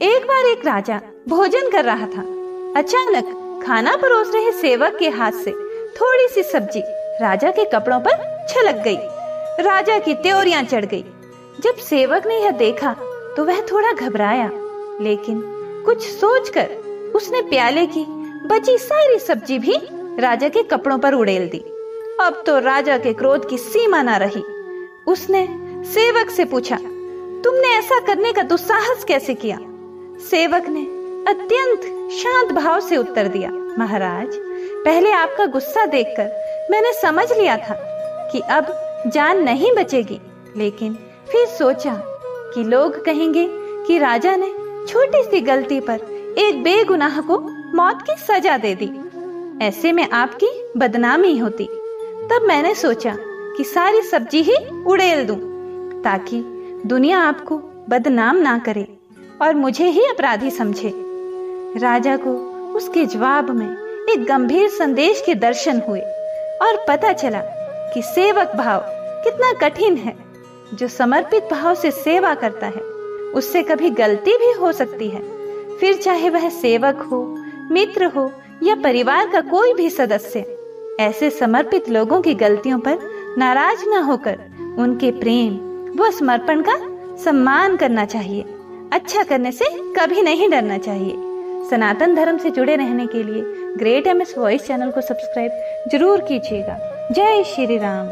एक बार एक राजा भोजन कर रहा था। अचानक खाना परोस रहे सेवक के हाथ से थोड़ी सी सब्ज़ी राजा के कपड़ों पर छलक गई। राजा की त्योरिया चढ़ गई। जब सेवक ने यह देखा तो वह थोड़ा घबराया, लेकिन कुछ सोचकर उसने प्याले की बची सारी सब्ज़ी भी राजा के कपड़ों पर उड़ेल दी। अब तो राजा के क्रोध की सीमा ना रही। उसने सेवक से पूछा, तुमने ऐसा करने का दुस्साहस कैसे किया? सेवक ने अत्यंत शांत भाव से उत्तर दिया, महाराज, पहले आपका गुस्सा देखकर मैंने समझ लिया था कि अब जान नहीं बचेगी, लेकिन फिर सोचा कि लोग कहेंगे कि राजा ने छोटी सी गलती पर एक बेगुनाह को मौत की सजा दे दी। ऐसे में आपकी बदनामी होती। तब मैंने सोचा कि सारी सब्ज़ी ही उड़ेल दूँ, ताकि दुनिया आपको बदनाम ना करे। और मुझे ही अपराधी समझे। राजा को उसके जवाब में एक गंभीर संदेश के दर्शन हुए और पता चला कि सेवक भाव कितना कठिन है। जो समर्पित भाव से सेवा करता है, उससे कभी गलती भी हो सकती है। फिर चाहे वह सेवक हो, मित्र हो या परिवार का कोई भी सदस्य, ऐसे समर्पित लोगों की गलतियों पर नाराज़ न होकर उनके प्रेम व समर्पण का सम्मान करना चाहिए। अच्छा करने से कभी नहीं डरना चाहिए। सनातन धर्म से जुड़े रहने के लिए great M S voice channel को सब्सक्राइब ज़रूर कीजिएगा। जय श्री राम।